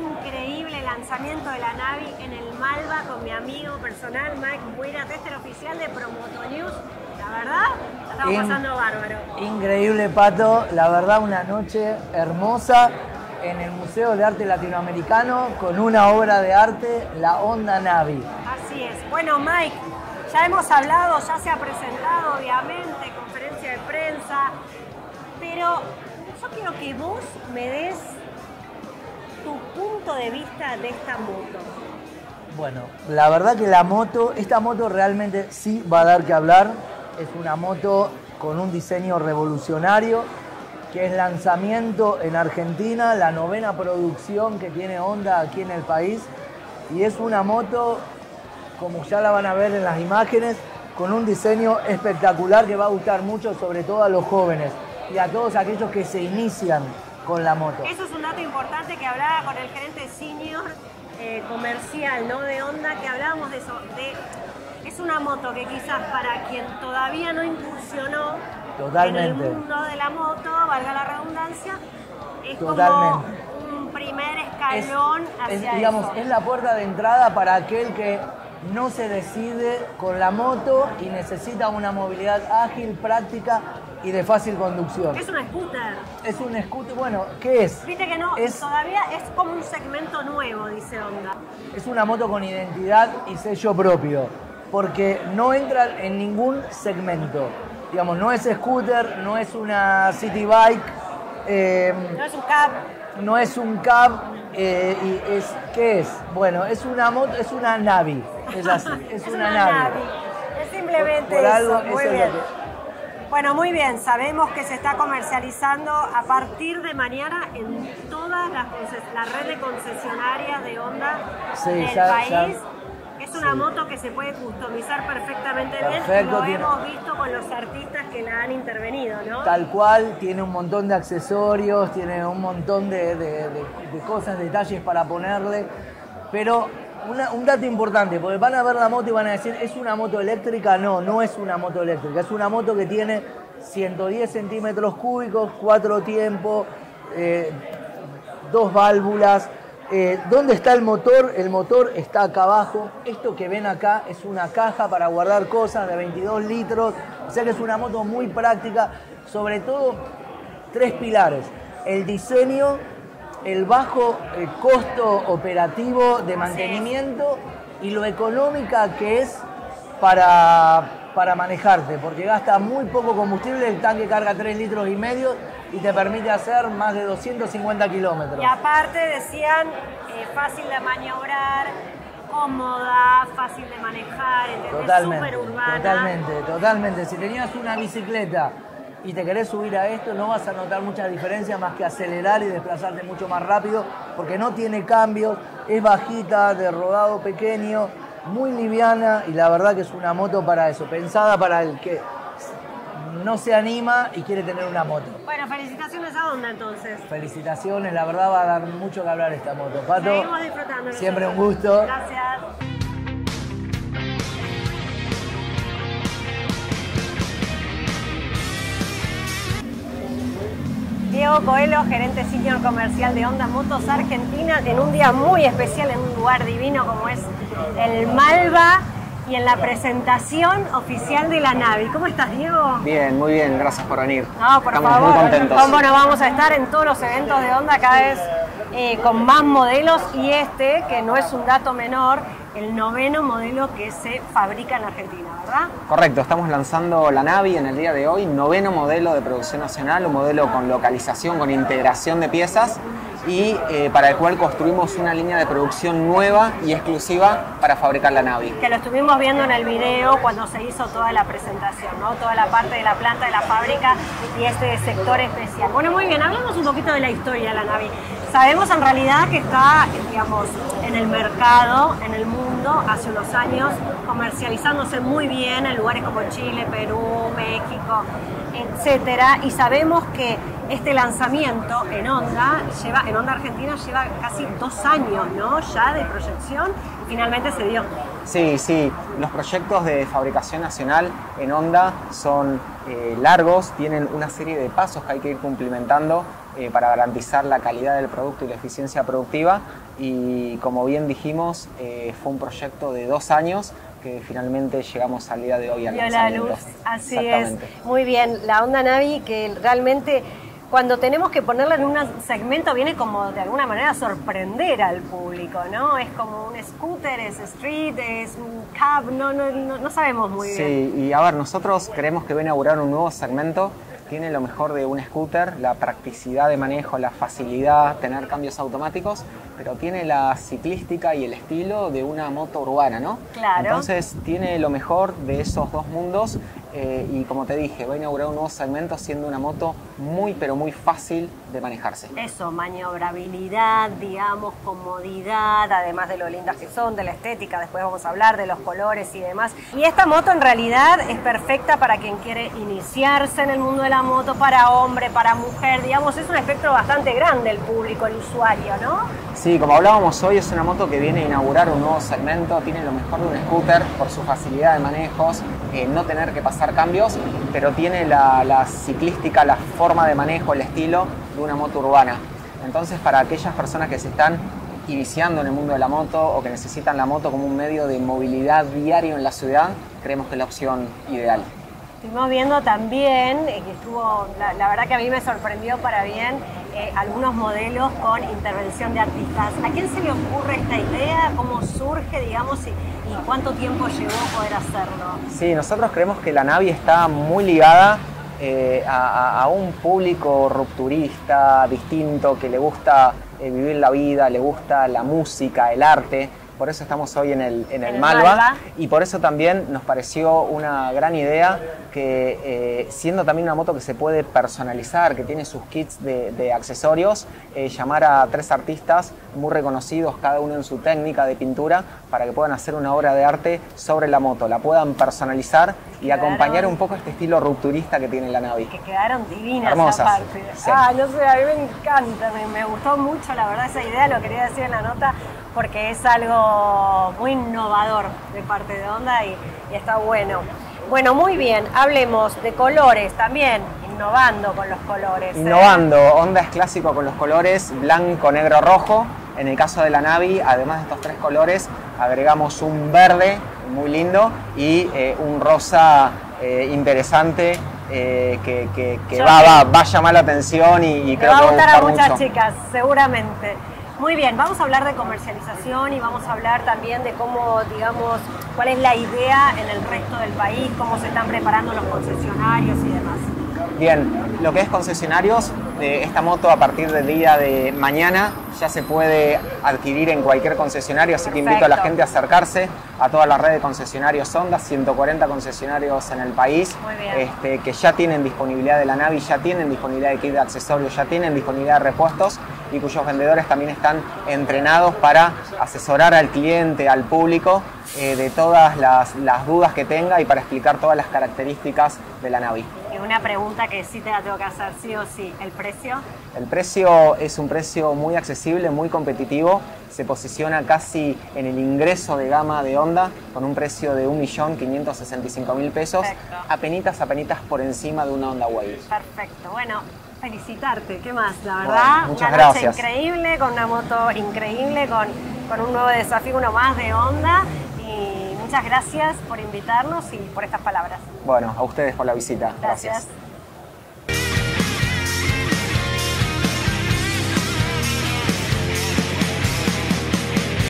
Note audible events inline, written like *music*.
increíble, lanzamiento de la Navi en el Malva con mi amigo personal Mike Buena, tester oficial de Promoto News. La verdad, la estamos In- pasando bárbaro. Increíble, Pato. La verdad, una noche hermosa en el Museo de Arte Latinoamericano con una obra de arte, la Onda Navi. Así es. Bueno, Mike, ya hemos hablado, ya se ha presentado, obviamente, conferencia de prensa, pero yo quiero que vos me des tu punto de vista de esta moto. Bueno, la verdad que la moto, esta moto realmente sí va a dar que hablar. Es una moto con un diseño revolucionario, que es lanzamiento en Argentina, la novena producción que tiene Honda aquí en el país. Y es una moto, como ya la van a ver en las imágenes, con un diseño espectacular que va a gustar mucho, sobre todo a los jóvenes y a todos aquellos que se inician con la moto. Eso es un dato importante que hablaba con el gerente senior eh, comercial ¿no? de Honda, que hablábamos de eso. De, es una moto que quizás para quien todavía no incursionó en el Totalmente. mundo de la moto, valga la redundancia, es Totalmente. como un primer es, escalón es, hacia digamos, eso. es la puerta de entrada para aquel que no se decide con la moto y necesita una movilidad ágil, práctica y de fácil conducción. Es una scooter. Es un scooter, bueno, ¿qué es? Viste que no, Es- todavía es como un segmento nuevo, dice Honda. Es una moto con identidad y sello propio, porque no entra en ningún segmento. Digamos, no es scooter, no es una city bike, eh, No es un cab, no es un cab eh, y es ¿qué es? Bueno, es una moto, es una Navi, es así, es, *laughs* una, Navi. Es simplemente Por- por algo, eso. Muy eso es bien. lo que- Bueno, muy bien. Sabemos que se está comercializando a partir de mañana en todas las conces- la red de concesionarias de Honda Sí, del ya- país. ya- Es una sí. moto que se puede customizar perfectamente bien. Lo hemos visto con los artistas que la han intervenido, ¿no? Tal cual, tiene un montón de accesorios, tiene un montón de, de- de- de cosas, detalles para ponerle. Pero un dato importante, porque van a ver la moto y van a decir, ¿es una moto eléctrica? No, no es una moto eléctrica, es una moto que tiene 110 centímetros cúbicos, cuatro tiempos, eh, dos válvulas. Eh, ¿Dónde está el motor? El motor está acá abajo. Esto que ven acá es una caja para guardar cosas de 22 litros. O sea que es una moto muy práctica. Sobre todo, tres pilares. El diseño, el bajo eh, costo operativo de mantenimiento y lo económica que es para, para manejarte. Porque gasta muy poco combustible, el tanque carga 3 litros y medio y te permite hacer más de 250 kilómetros. Y aparte decían eh, fácil de maniobrar, cómoda, fácil de manejar, Súper urbana. totalmente, totalmente. Si tenías una bicicleta y te querés subir a esto, no vas a notar mucha diferencia más que acelerar y desplazarte mucho más rápido, porque no tiene cambios, es bajita, de rodado pequeño, muy liviana y la verdad que es una moto para eso, pensada para el que no se anima y quiere tener una moto. Bueno, felicitaciones a Honda entonces. Felicitaciones, la verdad va a dar mucho que hablar esta moto. Pato, Seguimos disfrutando. siempre un gusto. Gracias. Diego Coelho, gerente senior comercial de Honda Motos Argentina, en un día muy especial, en un lugar divino como es el Malva y en la presentación oficial de la Navi. ¿Cómo estás, Diego? Bien, muy bien, gracias por venir. No, por Estamos favor, muy contentos. ¿cómo no vamos a estar en todos los eventos de Honda cada vez eh, con más modelos? Y este, que no es un dato menor, el noveno modelo que se fabrica en Argentina, ¿verdad? Correcto, estamos lanzando la Navi en el día de hoy, noveno modelo de producción nacional, un modelo con localización, con integración de piezas y eh, para el cual construimos una línea de producción nueva y exclusiva para fabricar la Navi. Que lo estuvimos viendo en el video cuando se hizo toda la presentación, ¿no? Toda la parte de la planta de la fábrica y este sector especial. Bueno, muy bien, hablamos un poquito de la historia de la Navi. Sabemos en realidad que está, digamos, en el mercado, en el mundo, hace unos años, comercializándose muy bien en lugares como Chile, Perú, México, etcétera. Y sabemos que este lanzamiento en Honda, lleva, en Honda Argentina, lleva casi dos años, ¿no? Ya de proyección, finalmente se dio. Sí, sí, los proyectos de fabricación nacional en Honda son eh, largos, tienen una serie de pasos que hay que ir cumplimentando eh, para garantizar la calidad del producto y la eficiencia productiva. Y como bien dijimos, eh, fue un proyecto de dos años que finalmente llegamos al día de hoy al Vio la luz, así es. Muy bien, la onda Navi que realmente cuando tenemos que ponerla en un segmento viene como de alguna manera a sorprender al público, ¿no? Es como un scooter, es street, es un cab, no, no, no, sabemos muy bien. Sí, y a ver, nosotros creemos que viene a inaugurar un nuevo segmento tiene lo mejor de un scooter, la practicidad de manejo, la facilidad, tener cambios automáticos, pero tiene la ciclística y el estilo de una moto urbana, ¿no? Claro. Entonces tiene lo mejor de esos dos mundos eh, y como te dije, va a inaugurar un nuevo segmento siendo una moto muy pero muy fácil de manejarse. Eso, maniobrabilidad, digamos, comodidad, además de lo lindas que son, de la estética, después vamos a hablar de los colores y demás. Y esta moto en realidad es perfecta para quien quiere iniciarse en el mundo de la moto, para hombre, para mujer, digamos, es un espectro bastante grande el público, el usuario, ¿no? Sí, como hablábamos hoy, es una moto que viene a inaugurar un nuevo segmento, tiene lo mejor de un scooter por su facilidad de manejos, eh, no tener que pasar cambios, pero tiene la, ciclística, la forma de manejo, el estilo de una moto urbana. Entonces, para aquellas personas que se están iniciando en el mundo de la moto o que necesitan la moto como un medio de movilidad diario en la ciudad, creemos que es la opción ideal. Estuvimos viendo también, eh, que estuvo, la, verdad que a mí me sorprendió para bien, eh, algunos modelos con intervención de artistas. ¿A quién se le ocurre esta idea? ¿Cómo surge, digamos, y, cuánto tiempo llevó poder hacerlo? Sí, nosotros creemos que la Navi está muy ligada eh, a, un público rupturista, distinto, que le gusta eh, vivir la vida, le gusta la música, el arte por eso estamos hoy en el, en el, Malva, y por eso también nos pareció una gran idea que eh, siendo también una moto que se puede personalizar, que tiene sus kits de, accesorios, eh, llamar a tres artistas muy reconocidos, cada uno en su técnica de pintura, para que puedan hacer una obra de arte sobre la moto, la puedan personalizar y acompañar un poco este estilo rupturista que tiene la Navi. Que quedaron divinas Hermosas. Aparte. Ah, no sé, a mí me encanta, me, me gustó mucho la verdad esa idea, lo quería decir en la nota, porque es algo muy innovador de parte de Honda y, está bueno. Bueno, muy bien, hablemos de colores también, innovando con los colores. ¿eh? Innovando, Honda es clásico con los colores blanco, negro, rojo. En el caso de la Navi, además de estos tres colores, agregamos un verde muy lindo y eh, un rosa eh, interesante que, va, va, a llamar la atención y, creo que va a gustar a muchas chicas, seguramente. Muy bien, vamos a hablar de comercialización y vamos a hablar también de cómo, digamos, cuál es la idea en el resto del país, cómo se están preparando los concesionarios y demás. Bien, lo que es concesionarios, de esta moto a partir del día de mañana ya se puede adquirir en cualquier concesionario, así que invito a la gente a acercarse a toda la red de concesionarios Honda, 140 concesionarios en el país, este, que ya tienen disponibilidad de la Navi, ya tienen disponibilidad de kit de accesorios, ya tienen disponibilidad de repuestos y cuyos vendedores también están entrenados para asesorar al cliente, al público, eh, de todas las, las dudas que tenga y para explicar todas las características de la Navi una pregunta que sí te la tengo que hacer, sí o sí. ¿El precio? El precio es un precio muy accesible, muy competitivo. Se posiciona casi en el ingreso de gama de Honda con un precio de 1.565.000 pesos. Apenitas, apenitas por encima de una Honda Wave. Perfecto. Bueno, felicitarte. ¿Qué más? La verdad, muchas una gracias. increíble, con una moto increíble, con, con un nuevo desafío, uno más de Honda muchas gracias por invitarnos y por estas palabras. Bueno, a ustedes por la visita. gracias.